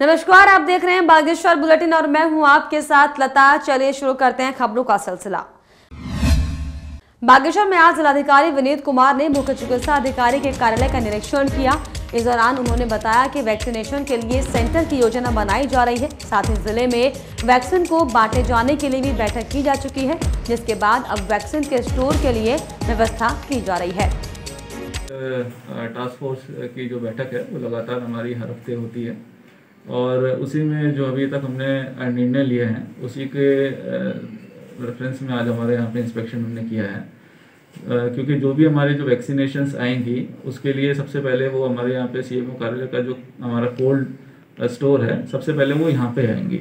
नमस्कार, आप देख रहे हैं बागेश्वर बुलेटिन और मैं हूँ आपके साथ लता। चलिए शुरू करते हैं खबरों का सिलसिला। बागेश्वर में आज जिलाधिकारी विनीत कुमार ने मुख्य चिकित्सा अधिकारी के कार्यालय का निरीक्षण किया। इस दौरान उन्होंने बताया कि वैक्सीनेशन के लिए सेंटर की योजना बनाई जा रही है। साथ ही ज़िले में वैक्सीन को बांटे जाने के लिए भी बैठक की जा चुकी है, जिसके बाद अब वैक्सीन के स्टोर के लिए व्यवस्था की जा रही है। टास्क फोर्स की जो बैठक है, वो लगातार हमारी हर हफ़्ते होती है। और उसी में जो अभी तक हमने निर्णय लिए हैं, उसी के रेफरेंस में आज हमारे यहाँ पे इंस्पेक्शन हमने किया है। क्योंकि जो भी हमारे जो वैक्सीनेशन आएँगी उसके लिए सबसे पहले वो हमारे यहाँ पे सी कार्यालय का जो हमारा कोल्ड स्टोर है, सबसे पहले वो यहाँ पे आएँगी।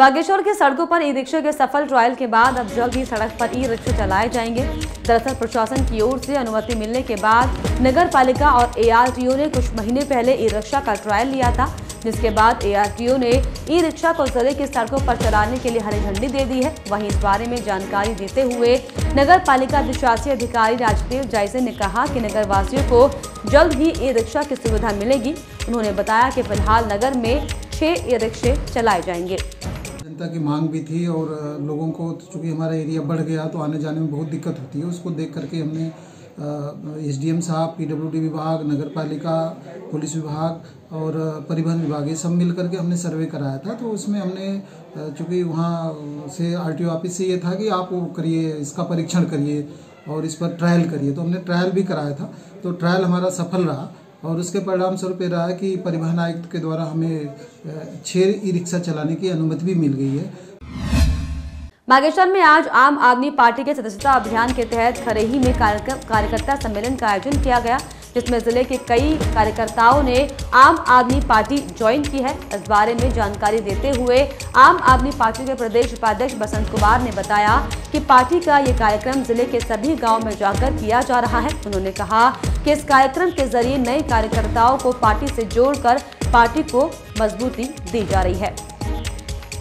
बागेश्वर की सड़कों पर ई रिक्शा के सफल ट्रायल के बाद अब जल्द ही सड़क पर ई रिक्शा चलाए जाएँगे। दरअसल प्रशासन की ओर से अनुमति मिलने के बाद नगर पालिका और एआरटीओ ने कुछ महीने पहले ई रिक्शा का ट्रायल लिया था, जिसके बाद एआरटीओ ने ई रिक्शा को ज़िले की सड़कों पर चलाने के लिए हरी झंडी दे दी है। वहीं इस बारे में जानकारी देते हुए नगर पालिका अधिशासी अधिकारी राजदेव जायसे ने कहा कि नगर वासियों को जल्द ही ई रिक्शा की सुविधा मिलेगी। उन्होंने बताया कि फ़िलहाल नगर में छह ई रिक्शे चलाए जाएँगे। जनता की मांग भी थी और लोगों को चूँकि हमारा एरिया बढ़ गया तो आने जाने में बहुत दिक्कत होती है। उसको देख करके हमने एस डी एम साहब, पीडब्ल्यूडी विभाग नगर पालिका पुलिस विभाग और परिवहन विभाग, ये सब मिल करके हमने सर्वे कराया था। तो उसमें हमने चूँकि वहाँ से आर टी ऑफ़िस से ये था कि आप वो करिए, इसका परीक्षण करिए और इस पर ट्रायल करिए। तो हमने ट्रायल भी कराया था। तो ट्रायल हमारा सफल रहा। और उसके परिणाम स्वरूप ये रहा है कि परिवहन आयुक्त के द्वारा हमें छह ई रिक्शा चलाने की अनुमति भी मिल गई है। बागेश्वर में आज आम आदमी पार्टी के सदस्यता अभियान के तहत खरेही में कार्यकर्ता सम्मेलन का आयोजन किया गया। जिसमें ज़िले के कई कार्यकर्ताओं ने आम आदमी पार्टी ज्वाइन की है। इस बारे में जानकारी देते हुए आम आदमी पार्टी के प्रदेश उपाध्यक्ष बसंत कुमार ने बताया कि पार्टी का ये कार्यक्रम ज़िले के सभी गाँव में जाकर किया जा रहा है। उन्होंने कहा कि इस कार्यक्रम के ज़रिए नए कार्यकर्ताओं को पार्टी से जोड़कर पार्टी को मजबूती दी जा रही है।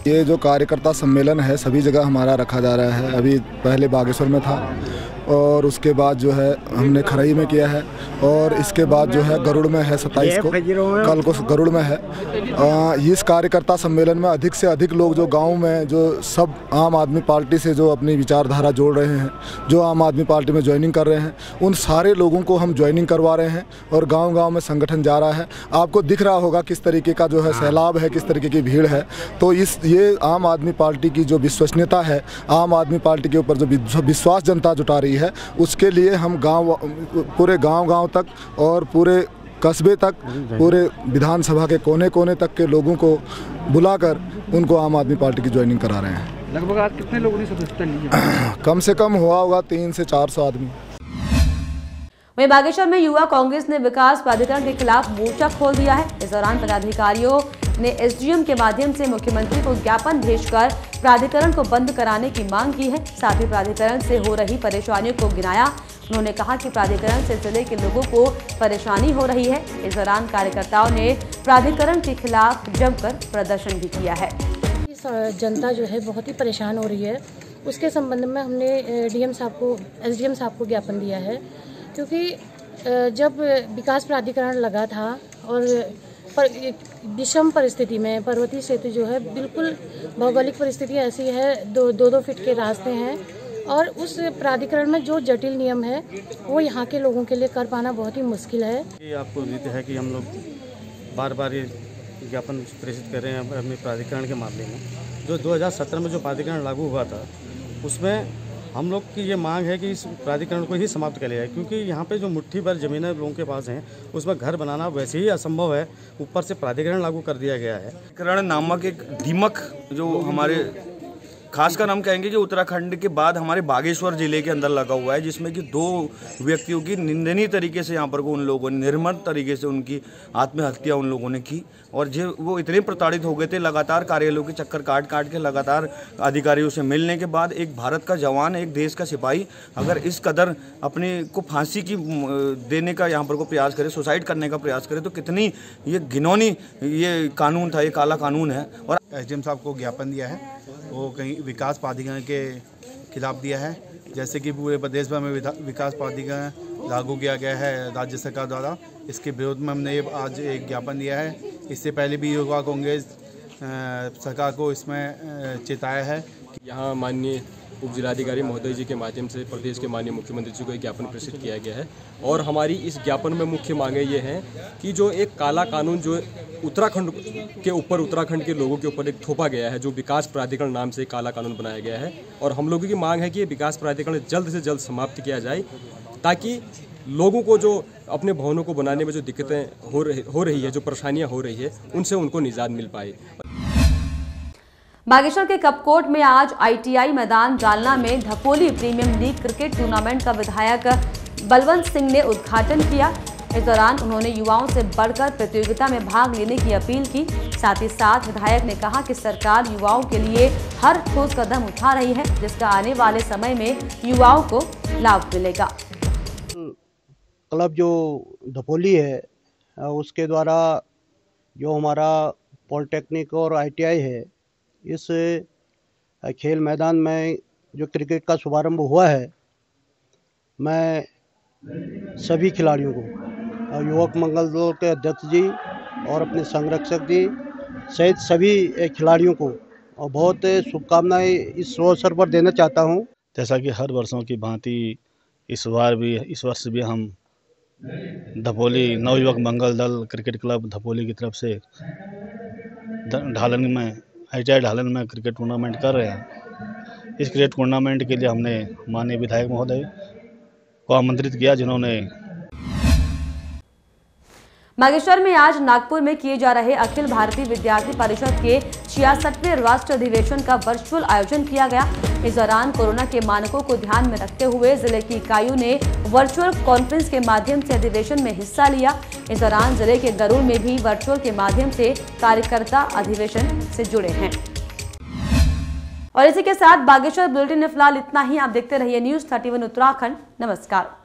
ये जो कार्यकर्ता सम्मेलन है, सभी जगह हमारा रखा जा रहा है। अभी पहले बागेश्वर में था और उसके बाद जो है हमने खरई में किया है और इसके बाद जो है गरुड़ में है सत्ताईस को। कल को गरुड़ में है। आ, इस कार्यकर्ता सम्मेलन में अधिक से अधिक लोग जो गाँव में जो सब आम आदमी पार्टी से जो अपनी विचारधारा जोड़ रहे हैं जो आम आदमी पार्टी में ज्वाइनिंग कर रहे हैं उन सारे लोगों को हम ज्वाइनिंग करवा रहे हैं और गाँव गाँव में संगठन जा रहा है। आपको दिख रहा होगा किस तरीके का जो है सैलाब है किस तरीके की भीड़ है। तो इस ये आम आदमी पार्टी की जो विश्वसनीयता है आम आदमी पार्टी के ऊपर जो विश्वास जनता जुटा रही है उसके लिए हम गाँव पूरे गांव-गांव तक और पूरे कस्बे तक पूरे विधानसभा के कोने कोने तक के लोगों को बुलाकर उनको आम आदमी पार्टी की ज्वाइनिंग करा रहे हैं। लगभग आज कितने लोगों ने सदस्यता ली है? कम से कम हुआ होगा तीन से चार सौ आदमी। वहीं बागेश्वर में युवा कांग्रेस ने विकास प्राधिकरण के खिलाफ मोर्चा खोल दिया है। इस दौरान पदाधिकारियों ने एसडीएम के माध्यम से मुख्यमंत्री को ज्ञापन भेजकर प्राधिकरण को बंद कराने की मांग की है। साथ ही प्राधिकरण से हो रही परेशानियों को गिनाया। उन्होंने कहा कि प्राधिकरण से ज़िले के लोगों को परेशानी हो रही है। इस दौरान कार्यकर्ताओं ने प्राधिकरण के खिलाफ जमकर प्रदर्शन भी किया है। जनता जो है बहुत ही परेशान हो रही है। उसके संबंध में हमने डीएम साहब को एसडीएम साहब को ज्ञापन दिया है। क्योंकि जब विकास प्राधिकरण लगा था और विषम परिस्थिति में, पर्वतीय क्षेत्र जो है, बिल्कुल भौगोलिक परिस्थिति ऐसी है, दो दो दो फीट के रास्ते हैं। और उस प्राधिकरण में जो जटिल नियम है, वो यहाँ के लोगों के लिए कर पाना बहुत ही मुश्किल है। ये आपको उम्मीद है कि हम लोग बार बार ये ज्ञापन प्रेषित कर रहे हैं अपने प्राधिकरण के मामले में। जो 2017 में जो प्राधिकरण लागू हुआ था, उसमें हम लोग की ये मांग है कि इस प्राधिकरण को ही समाप्त कर लिया जाए, क्योंकि यहाँ पे जो मुट्ठी भर ज़मीनें लोगों के पास हैं, उसमें घर बनाना वैसे ही असंभव है। ऊपर से प्राधिकरण लागू कर दिया गया है। करण नामक एक दीमक जो हमारे खासकर हम कहेंगे कि उत्तराखंड के बाद हमारे बागेश्वर ज़िले के अंदर लगा हुआ है, जिसमें कि दो व्यक्तियों की निंदनीय तरीके से यहाँ पर को उन लोगों ने निर्मल तरीके से उनकी आत्महत्या उन लोगों ने की। और जो, वो इतने प्रताड़ित हो गए थे, लगातार कार्यालयों के चक्कर काट काट के, लगातार अधिकारियों से मिलने के बाद एक भारत का जवान, एक देश का सिपाही अगर इस कदर अपने को फांसी की देने का यहाँ पर को प्रयास करे, सुसाइड करने का प्रयास करे तो कितनी ये घिनौनी, ये कानून था, ये काला कानून है। और एसडीएम साहब को ज्ञापन दिया है, वो कहीं विकास प्राधिकरण के खिलाफ दिया है। जैसे कि पूरे प्रदेश भर में विकास प्राधिकरण लागू किया गया है राज्य सरकार द्वारा। इसके विरोध में हमने आज एक ज्ञापन दिया है। इससे पहले भी युवा कांग्रेस सरकार को इसमें चेताया है यहाँ माननीय उप जिलाधिकारी महोदय जी के माध्यम से प्रदेश के माननीय मुख्यमंत्री जी को एक ज्ञापन प्रेषित किया गया है। और हमारी इस ज्ञापन में मुख्य मांगे ये हैं कि जो एक काला कानून जो उत्तराखंड के ऊपर, उत्तराखंड के लोगों के ऊपर एक थोपा गया है, जो विकास प्राधिकरण नाम से काला कानून बनाया गया है। और हम लोगों की मांग है कि ये विकास प्राधिकरण जल्द से जल्द समाप्त किया जाए, ताकि लोगों को जो अपने भवनों को बनाने में जो दिक्कतें हो रही हो रही है, जो परेशानियाँ हो रही है, उनसे उनको निजात मिल पाए। बागेश्वर के कपकोट में आज आईटीआई मैदान जालना में Dhapoli premium league cricket tournament का विधायक बलवंत सिंह ने उद्घाटन किया। इस दौरान उन्होंने युवाओं से बढ़कर प्रतियोगिता में भाग लेने की अपील की। साथ ही साथ विधायक ने कहा कि सरकार युवाओं के लिए हर ठोस कदम उठा रही है, जिसका आने वाले समय में युवाओं को लाभ मिलेगा। क्लब जो धपोली है, उसके द्वारा जो हमारा पॉलिटेक्निक और आईटीआई है इस खेल मैदान में जो क्रिकेट का शुभारंभ हुआ है, मैं सभी खिलाड़ियों को युवक मंगल दल के अध्यक्ष जी और अपने संरक्षक जी सहित सभी खिलाड़ियों को और बहुत शुभकामनाएँ इस अवसर पर देना चाहता हूँ। जैसा कि हर वर्षों की भांति इस बार भी, इस वर्ष भी हम धपोली नवयुवक मंगल दल क्रिकेट क्लब धपोली की तरफ़ से ढालन में आई ढालन में क्रिकेट टूर्नामेंट कर रहे हैं। इस क्रिकेट टूर्नामेंट के लिए हमने माननीय विधायक महोदय को आमंत्रित किया, जिन्होंने बागेश्वर में आज नागपुर में किए जा रहे अखिल भारतीय विद्यार्थी परिषद के छियासठवें राष्ट्र अधिवेशन का वर्चुअल आयोजन किया गया। इस दौरान कोरोना के मानकों को ध्यान में रखते हुए ज़िले की इकाइयों ने वर्चुअल कॉन्फ्रेंस के माध्यम से अधिवेशन में हिस्सा लिया। इस दौरान ज़िले के गरुड़ में भी वर्चुअल के माध्यम से कार्यकर्ता अधिवेशन से जुड़े हैं। और इसी के साथ बागेश्वर बुलेटिन फ़िलहाल इतना ही। आप देखते रहिए न्यूज़ थर्टी उत्तराखंड। नमस्कार।